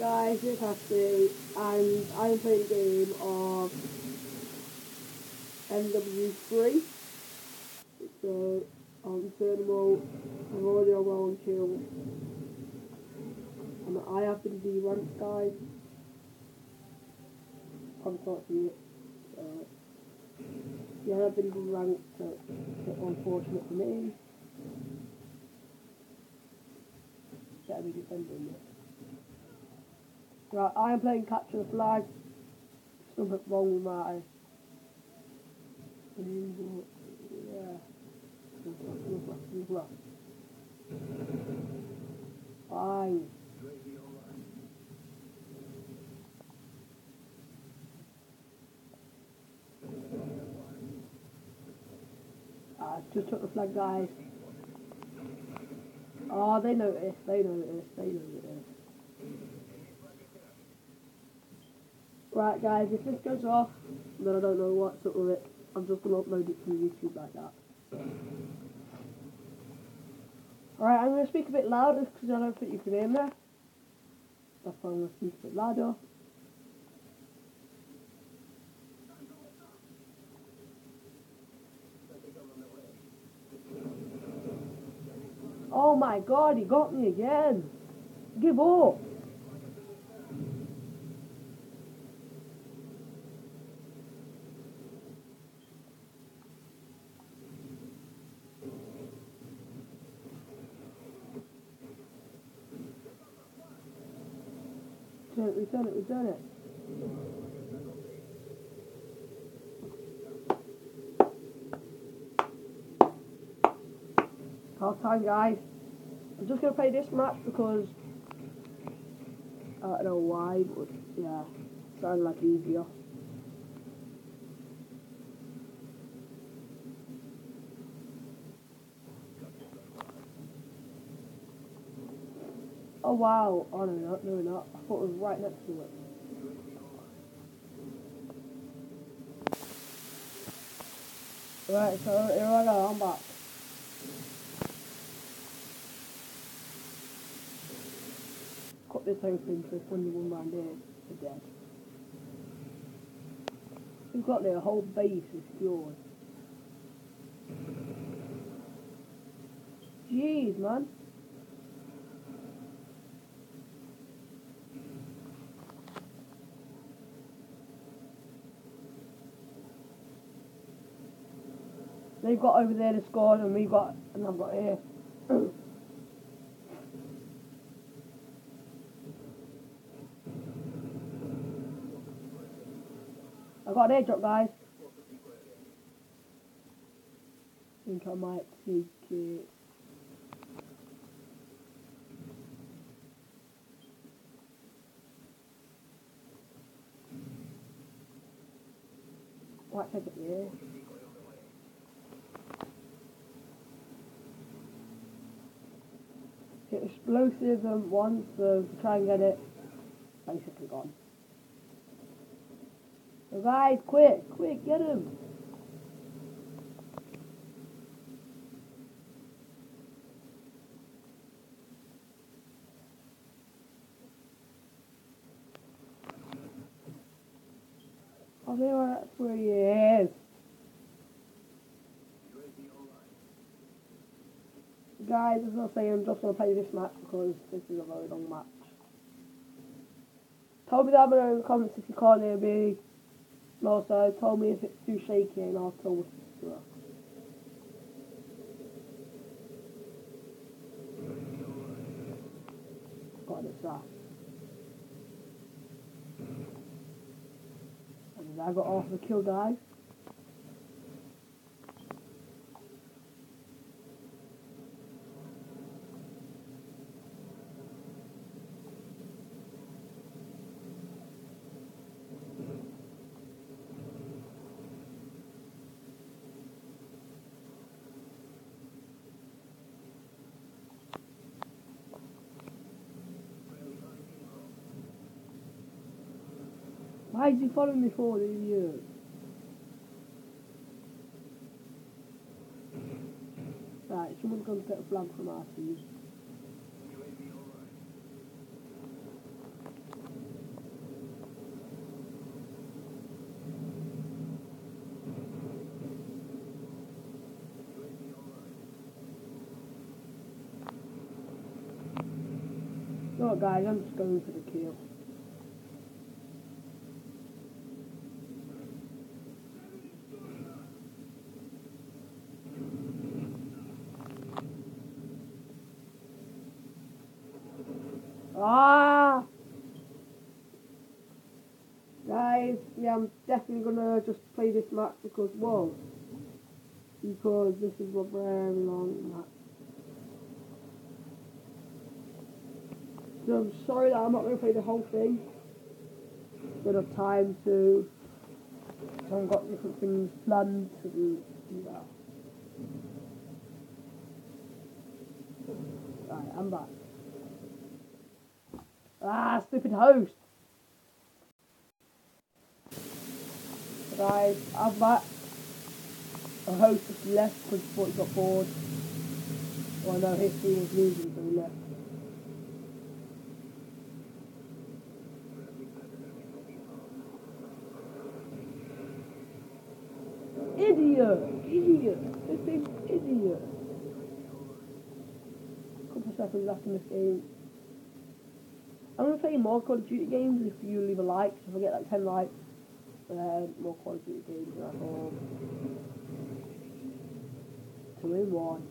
guys, Ashley, and I'm playing a game of MW3. So, on mode, I'm already on my own kill. And I have been D-ranked, guys. Probably can't see it. So, yeah, I've been ranked, so it's unfortunate for me. Better be defending this. Right, I am playing capture the flag. Something wrong with my. Yeah. Fine. I just took the flag, guys. Oh, they noticed. They noticed. They noticed. Right, guys, if this goes off, then I don't know what's up with it. I'm just going to upload it to YouTube like that. Alright, I'm going to speak a bit louder because I don't think you can hear me. That's why I'm going to speak a bit louder. Oh my god, he got me again. Give up. Return it, return it, return it. Half time, guys. I'm just gonna play this match because I don't know why, but yeah, sounded like easier. Oh wow! Oh no, no, no. I thought it was right next to it. Right, so here I go. I'm back. Cut this open so if anyone round here is dead. We've got the whole base is secured. Jeez, man. They've got over there the score, and we've got and I've got here. I got an airdrop guys. think I might take it. Might take it here. Explosive and once, so try and get it. Basically gone. Guys, quick, quick, get him. Oh, there, that's where he Guys, as I saying, I'm just going to play this match because this is a very long match. Tell me down below in the comments if you can't hear me. And also, tell me if it's too shaky and I'll tell what's to it's that. And I got off the kill, guys. Why did you follow me for, the idiot? Right, someone's going to get a flag from our team. Guys, I'm just going for the kill. Ah! Guys, yeah, I'm definitely gonna just play this match because, whoa, because this is a very long match. So I'm sorry that I'm not gonna play the whole thing. Bit of time to, I've got different things planned to do, do that. Right, I'm back. Ah, stupid host. Guys, I'm back. The host just left because he thought he got bored. Well, no, his team was losing, so he left. Idiot! Idiot! This is idiot! Couple seconds left in this game. More Call of Duty games if you leave a like. So if I get like 10 likes, more Call of Duty games. That's all. Two in one.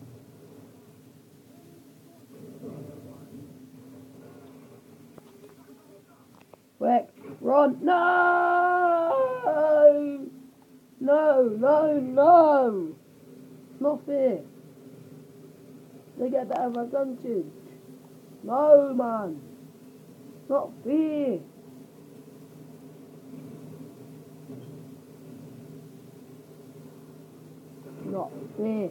Quick, run! No! No, no, no! Not fair. They get that advantage. No, man. Not fair. Not fair.